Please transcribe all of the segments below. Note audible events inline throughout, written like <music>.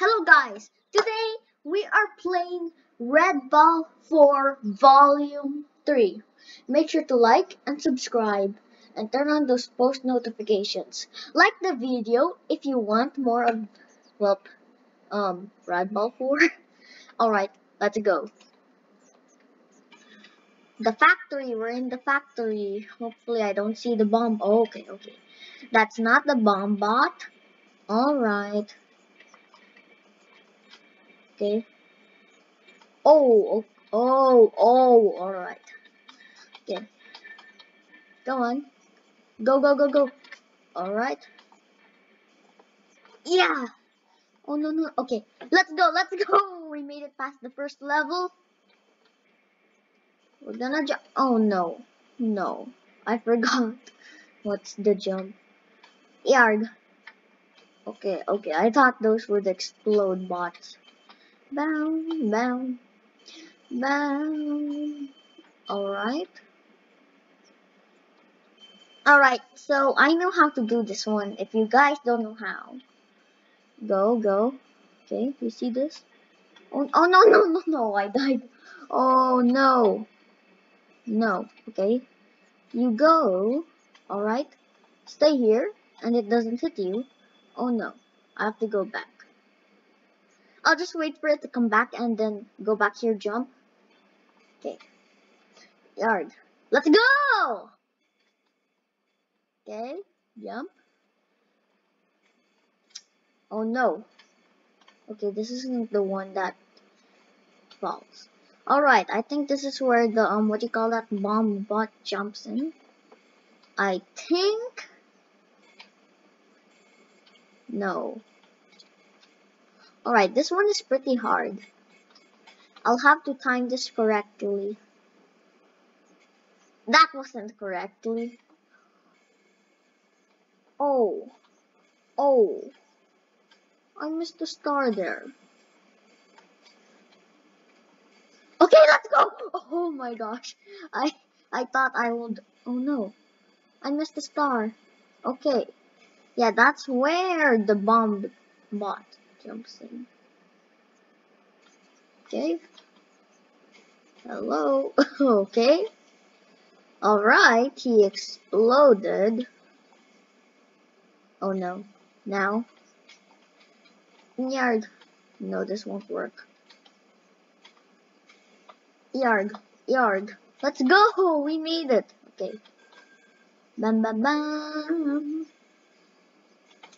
Hello guys, today we are playing Red Ball 4 Volume 3. Make sure to like and subscribe and turn on those post notifications. Like the video if you want more of, well, um, Red Ball 4. <laughs> Alright, let's go. The factory, we're in the factory. Hopefully I don't see the bomb. Oh, okay, okay. That's not the bomb bot. Alright. Okay. Oh, oh, oh, alright. Okay. Go on. Go, go, go, go. Alright. Yeah. Oh, no, no. Okay. Let's go, let's go. <laughs> We made it past the first level. We're gonna jump. Oh, no. No. I forgot. <laughs> What's the jump? Yarg. Okay, okay. I thought those were the explode bots. Bow, bow, bow. Alright. Alright, so I know how to do this one. If you guys don't know how, go, go. Okay, you see this? Oh, oh no, no, no, no, I died. Oh no. No, okay. You go, alright. Stay here, and it doesn't hit you. Oh no, I have to go back. I'll just wait for it to come back and then go back here, jump. Okay. Yard. Let's go! Okay, jump. Oh no. Okay, this isn't the one that falls. Alright, I think this is where the, um, what do you call that, bomb bot jumps in. I think... No. Alright, this one is pretty hard. I'll have to time this correctly. That wasn't correctly. Oh. Oh. I missed the star there. Okay, let's go! Oh my gosh. I I thought I would... Oh no. I missed the star. Okay. Yeah, that's where the bomb bot in. Okay. Hello. <laughs> okay. Alright, he exploded. Oh no. Now. Yard. No, this won't work. Yard. Yard. Let's go! We made it. Okay. Bam bam bam.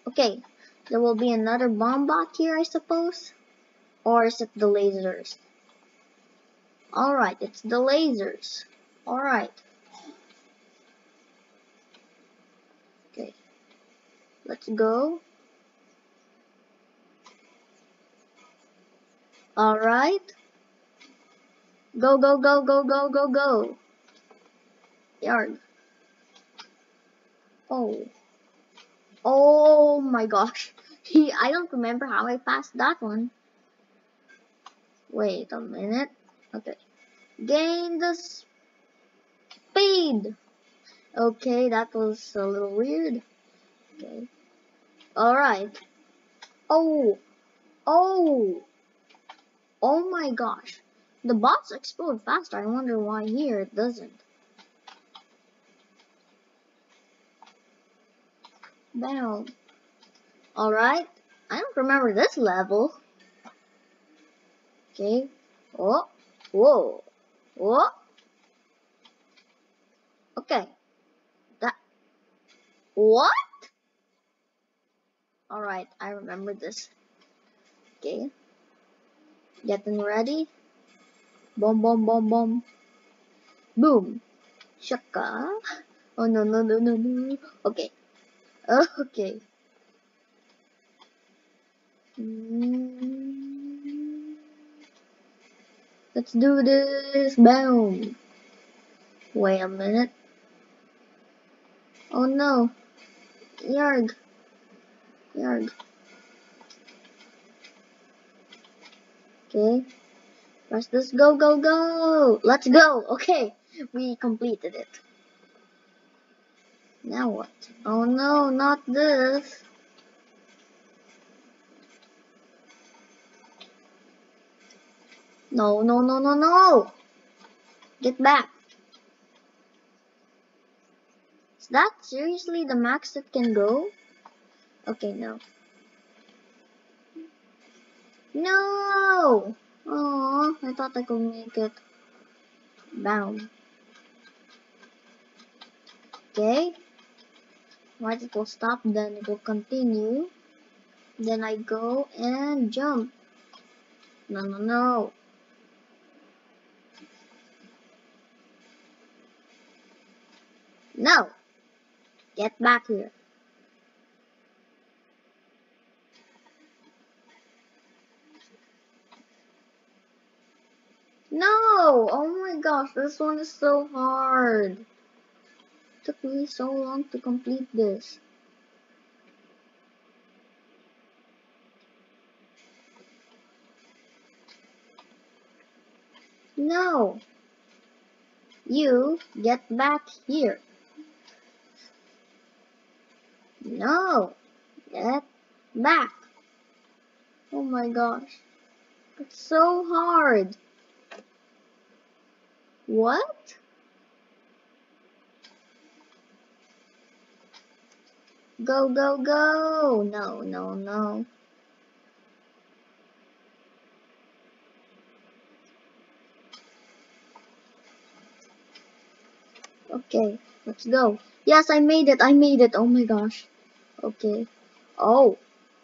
Okay. There will be another bomb bot here, I suppose? Or is it the lasers? Alright, it's the lasers. Alright. Okay. Let's go. Alright. Go, go, go, go, go, go, go. Yard. Oh. Oh my gosh. He, I don't remember how I passed that one. Wait a minute. Okay. Gain the speed. Okay, that was a little weird. Okay. Alright. Oh. Oh. Oh my gosh. The bots explode faster. I wonder why here it doesn't. Bam. Alright. I don't remember this level. Okay. Oh. Whoa. Whoa. Okay. That. What? Alright, I remember this. Okay. Getting ready. Boom, boom, boom, boom. Boom. Shaka. <laughs> Oh, no, no, no, no, no. Okay. <laughs> Okay. Mm. Let's do this. Boom. Wait a minute. Oh no. Yarg. Yarg. Okay. Let's just go, go, go. Let's go. Okay. We completed it. Now what? Oh no, not this. No, no, no, no, no. Get back. Is that seriously the max it can go? Okay, no. No! Oh, I thought I could make it. Bound. Okay. Right, it will stop, then it will continue. Then I go and jump. No, no, no. No! Get back here. No! Oh my gosh, this one is so hard. It took me so long to complete this. No! You get back here. No! Get back. Oh my gosh. It's so hard. What? Go, go, go! No, no, no. Okay, let's go. Yes, I made it, I made it. Oh my gosh. Okay. Oh.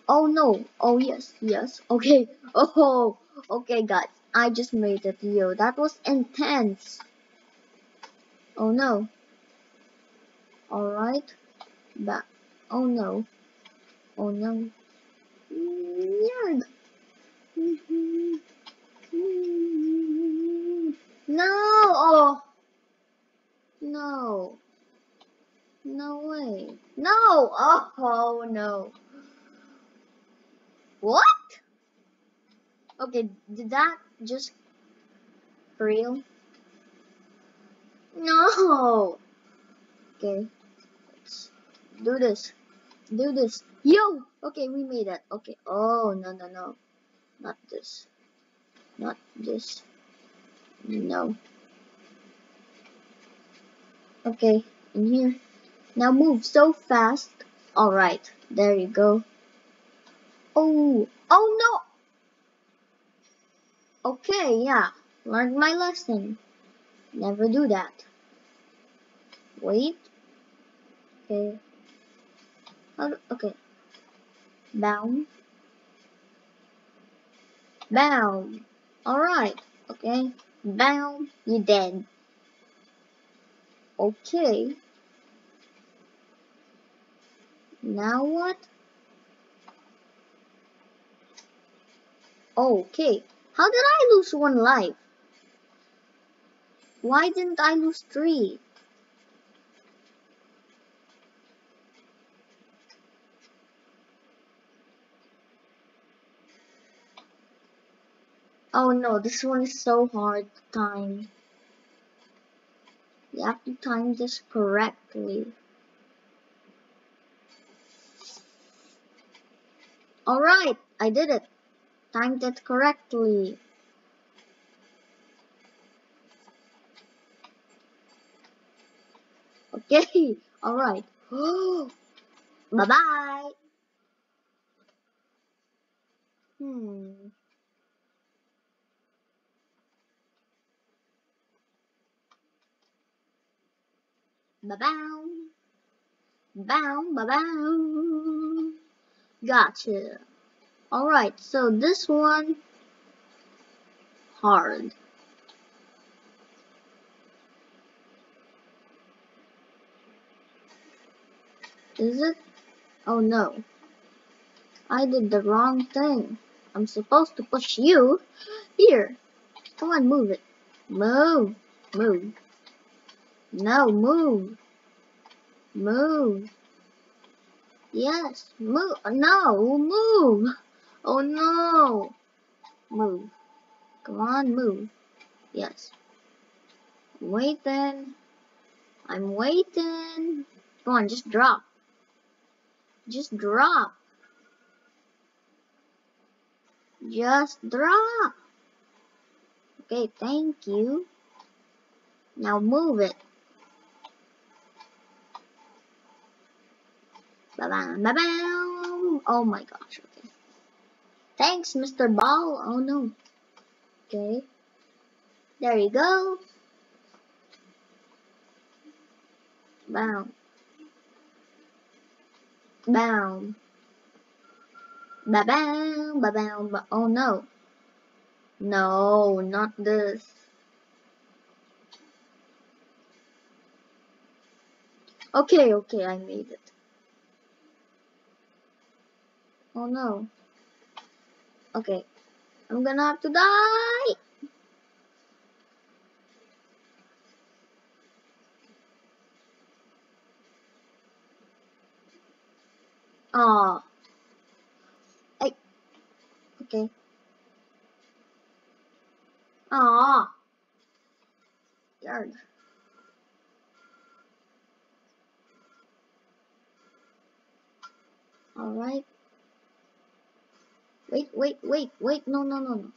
Oh no. Oh yes, yes. Okay. <laughs> Oh, okay guys. I just made it, yo. That was intense. Oh no. Alright. Back. Oh no. Oh no. Yarg. No. Oh. No. No way. No. Oh, no. What? Okay, did that just for real? No. Okay. Let's do this. Do this. Yo! Okay, we made it. Okay. Oh, no, no, no. Not this. Not this. No. Okay, in here. Now move so fast. Alright, there you go. Oh, oh no! Okay, yeah, learned my lesson. Never do that. Wait. Okay. okay. Bound. Bound. Alright. Okay. Bound. You dead. Okay. Now what? Okay. How did I lose one life? Why didn't I lose three? Oh no, this one is so hard to time. You have to time this correctly. Alright, I did it. Timed it correctly. Okay, <laughs> alright. <gasps> Bye-bye. Hmm. Ba-bow. Bow, ba-bow. Gotcha. Alright, so this one, hard. Is it? Oh no. I did the wrong thing. I'm supposed to push you. Here. Come on, move it. Move. Move. No, move. Move. Yes, move. No, move. Oh no. Move. Come on, move. Yes. waiting. I'm waiting. Come on, just drop. Just drop. Just drop. Okay, thank you. Now move it. Ba-bam, ba-bam. Oh my gosh, okay. Thanks, Mr. Ball. Oh no. Okay. There you go. Boom. Boom. Ba-bam, ba-bam, ba oh no. No, not this. Okay, okay, I made it. Oh no. Okay. I'm gonna have to die! Ah. I. Okay. Ah. Yard. Alright. Wait, wait, wait, wait, no, no, no, no.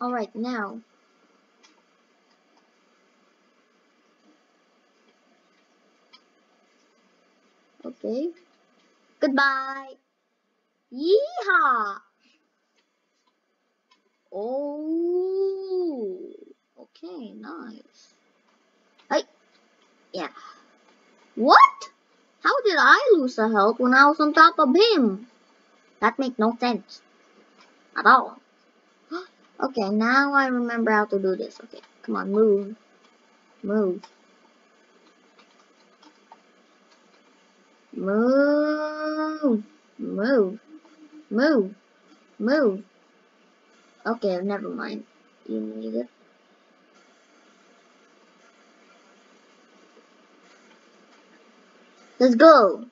Alright, now. Okay. Goodbye. Yeehaw! Oh, okay, nice. Hey, yeah. What? How did I lose the health when I was on top of him? That makes no sense. At all. <gasps> okay, now I remember how to do this. Okay, come on, move. Move. Move. Move. Move. Move. Okay, never mind. You need it. Let's go.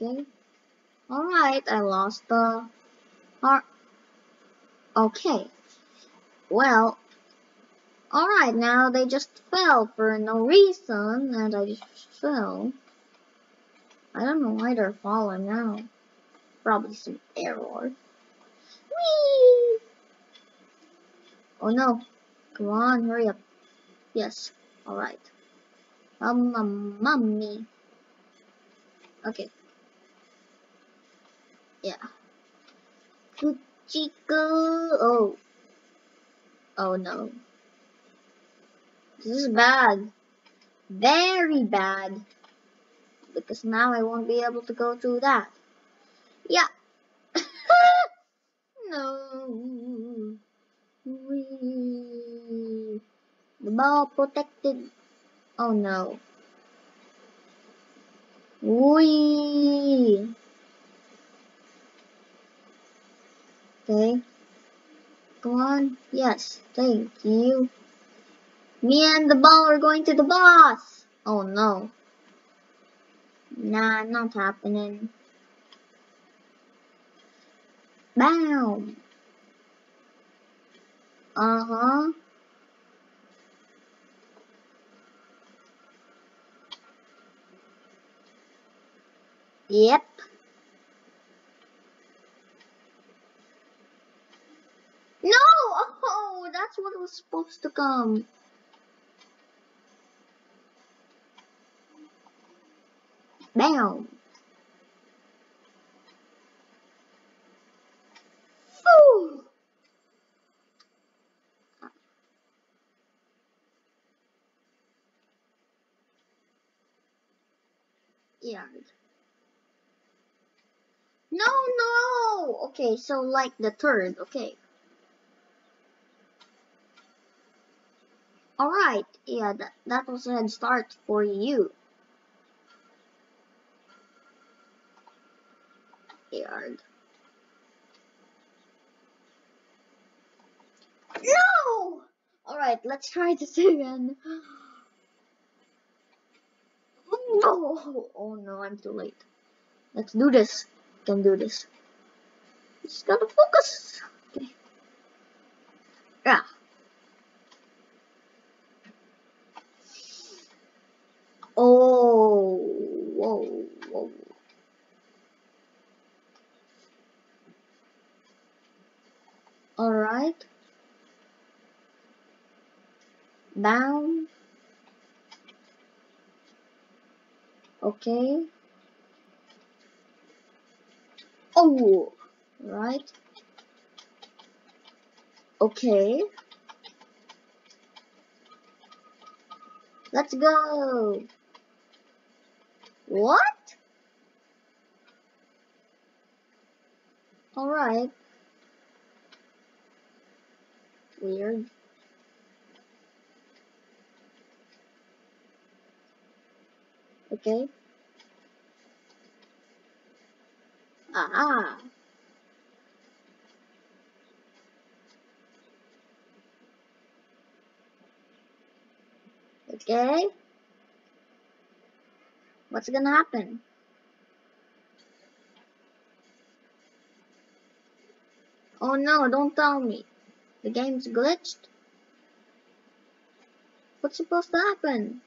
Okay. Alright, I lost the heart. Okay. Well, alright, now they just fell for no reason, and I just fell. I don't know why they're falling now. Probably some error. Whee! Oh no. Come on, hurry up. Yes. Alright. Um, um, mummy. Okay. Yeah. Kuchiko. Oh. Oh no. This is bad. Very bad because now I won't be able to go through that. Yeah. <laughs> no. Wee. The ball protected. Oh no. Wee. Okay. Go on. Yes. Thank you. Me and the ball are going to the boss. Oh no. Nah, not happening. Bam! Uh-huh. Yep. No! Oh, that's what was supposed to come. Bam! Yeah. No, no! Okay, so like the third, okay. Alright, yeah, that, that was a head start for you. Yard. No! Alright, let's try this <laughs> again. No! Oh no, I'm too late. Let's do this. Can do this. Just gotta focus. Okay. Yeah. Oh, whoa, whoa. All right. Down. Okay. Oh, right. Okay. Let's go. What? Alright. Weird. Okay. Ah. Okay. What's gonna happen? Oh no, don't tell me. The game's glitched? What's supposed to happen?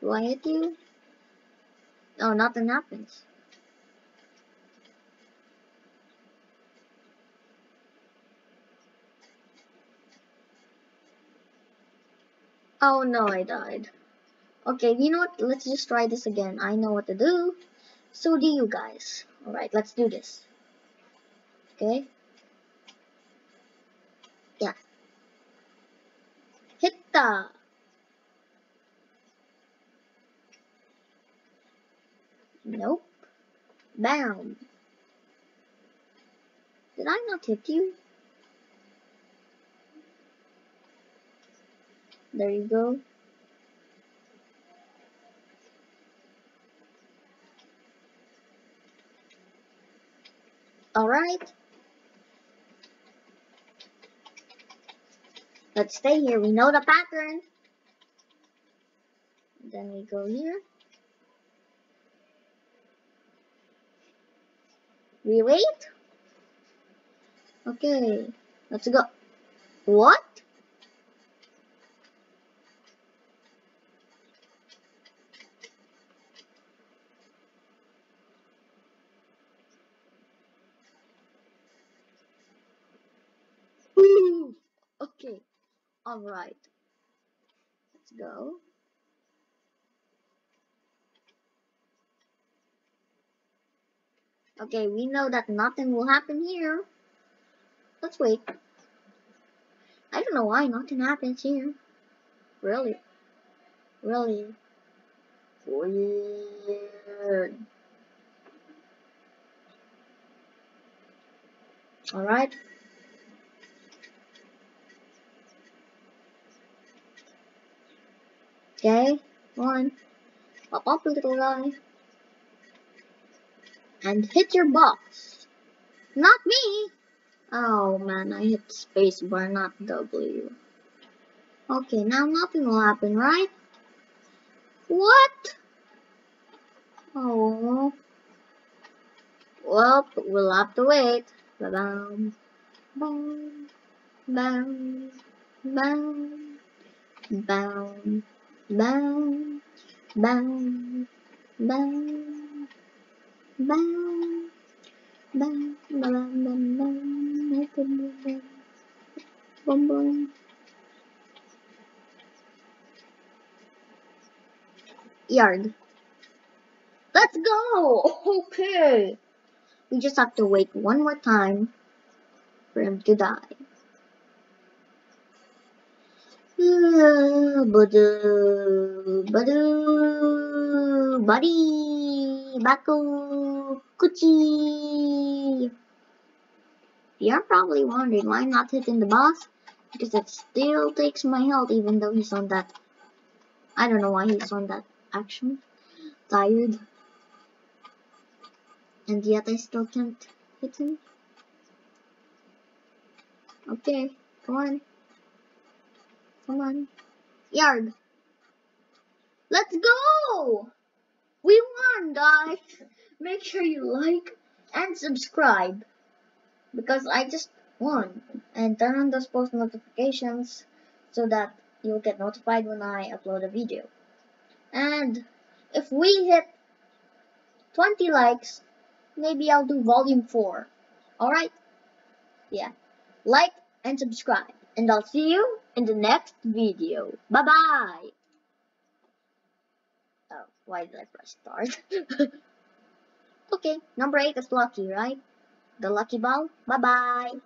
Do I hit you? Oh, nothing happens. Oh no, I died. Okay, you know what? Let's just try this again. I know what to do. So do you guys. Alright, let's do this. Okay. Yeah. Hit the. Nope. Bam. Did I not hit you? There you go. Alright. Let's stay here. We know the pattern. Then we go here. We wait. Okay. Let's go. What? Okay. Alright. Let's go. Okay, we know that nothing will happen here. Let's wait. I don't know why nothing happens here. Really? Really? Weird. Alright. Okay, one. Pop up, little guy. And hit your box. Not me! Oh man, I hit spacebar, not W. Okay, now nothing will happen, right? What? Oh. Well, we'll have to wait. Ba-bam. Bam. Bam. Bam. Bam. Yard. Let's go! Okay. We just have to wait one more time for him to die. Badoo, badoo, buddy, Baku, Kuchi. You're probably wondering why I'm not hitting the boss, because it still takes my health even though he's on that. I don't know why he's on that action. Tired. And yet I still can't hit him. Okay, come on. Come on. Yard. Let's go! We won, guys! Make sure you like and subscribe. Because I just won. And turn on those post notifications so that you'll get notified when I upload a video. And if we hit 20 likes, maybe I'll do volume 4. Alright? Yeah. like, and subscribe. And I'll see you in the next video. Bye-bye. Oh, why did I press start? <laughs> okay, number 8 is lucky, right? The lucky ball. Bye-bye.